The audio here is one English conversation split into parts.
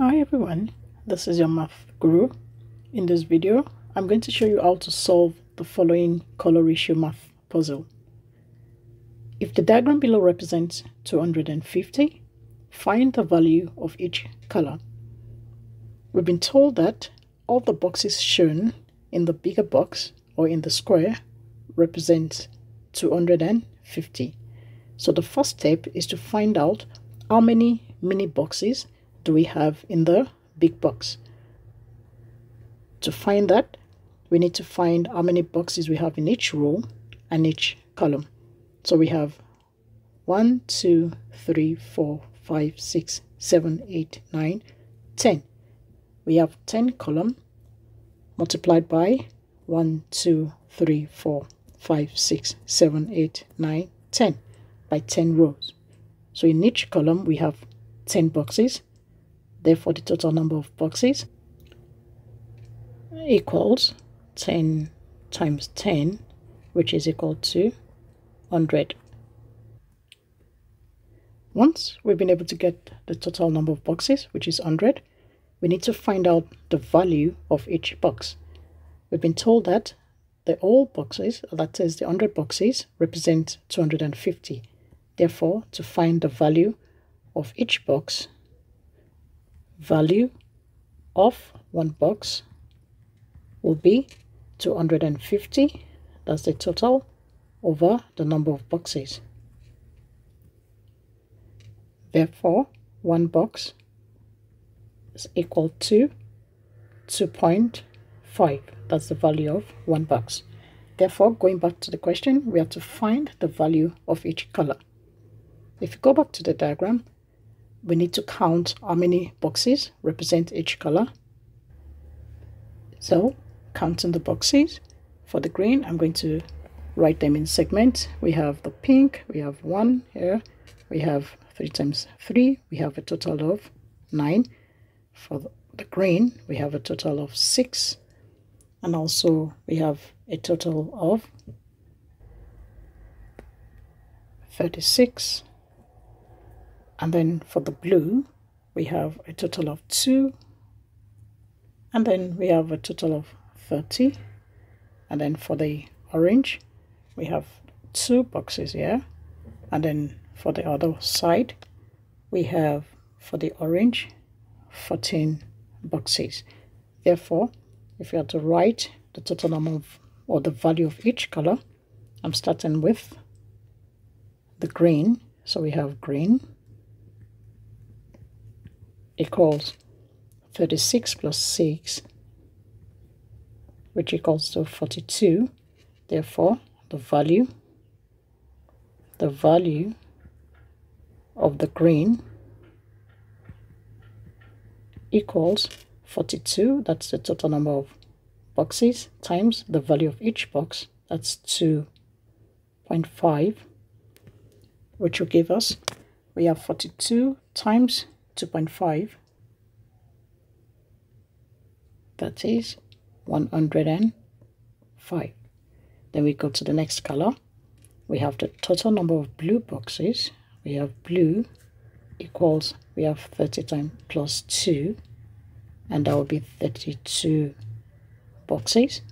Hi everyone, this is your math guru. In this video, I'm going to show you how to solve the following color ratio math puzzle. If the diagram below represents 250, find the value of each color. We've been told that all the boxes shown in the bigger box or in the square represent 250. So the first step is to find out how many mini boxes do we have in the big box? To find that, we need to find how many boxes we have in each row and each column. So we have 1, 2, 3, 4, 5, 6, 7, 8, 9, 10. We have 10 column multiplied by 1, 2, 3, 4, 5, 6, 7, 8, 9, 10 by 10 rows. So in each column we have 10 boxes Therefore, the total number of boxes equals 10 times 10, which is equal to 100. Once we've been able to get the total number of boxes, which is 100, we need to find out the value of each box. We've been told that the all boxes, that is the 100 boxes, represent 250. Therefore, to find the value of each box, value of one box will be 250 that's the total over the number of boxes. Therefore one box is equal to 2.5 that's the value of one box. Therefore going back to the question we have to find the value of each color. If you go back to the diagram we need to count how many boxes represent each color. So counting the boxes for the green, I'm going to write them in segments. We have the pink, we have one here, we have three times three, we have a total of nine. For the green, we have a total of six, and also we have a total of 36 and then for the blue we have a total of 2 and then we have a total of 30 and then for the orange we have two boxes here and then for the other side we have for the orange 14 boxes. Therefore if you have to write the total number of, or the value of each color I'm starting with the green. So we have green equals 36 plus 6 which equals to 42 therefore the value the value of the green equals 42 that's the total number of boxes times the value of each box. That's 2.5 which will give us we have 42 times 2.5 that is 105 then we go to the next color. We have the total number of blue boxes. We have blue equals we have 30 times plus 2 and that will be 32 boxes.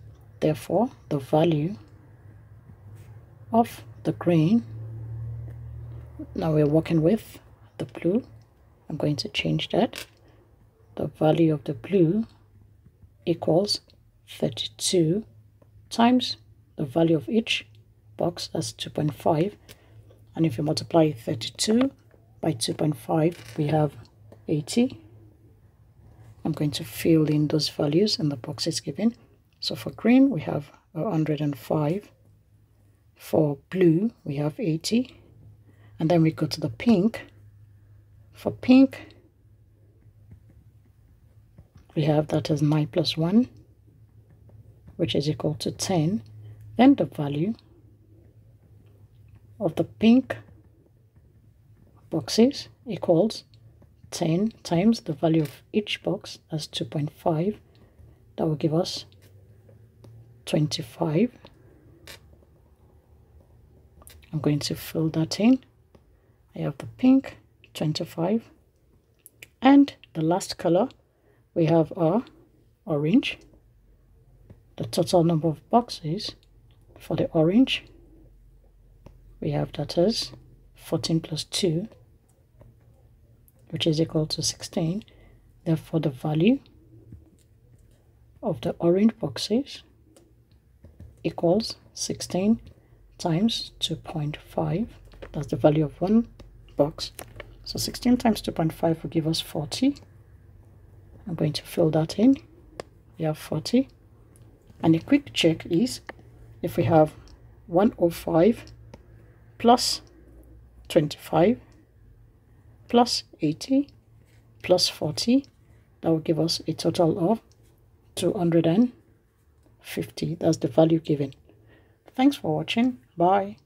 Therefore the value of the green now we're working with the blue I'm going to change that. The value of the blue equals 32 times the value of each box, that's 2.5. And if you multiply 32 by 2.5, we have 80. I'm going to fill in those values in the boxes given. So for green, we have 105. For blue, we have 80. And then we go to the pink, for pink, we have that as 9 plus 1, which is equal to 10. Then the value of the pink boxes equals 10 times the value of each box. As 2.5 that will give us 25 I'm going to fill that in. I have the pink 25 And the last color, we have our orange. The total number of boxes for the orange, we have that as 14 plus 2, which is equal to 16. Therefore, the value of the orange boxes equals 16 times 2.5 that's the value of one box so 16 times 2.5 will give us 40 I'm going to fill that in. We have 40 and a quick check is if we have 105 plus 25 plus 80 plus 40 that will give us a total of 250 that's the value given. Thanks for watching. Bye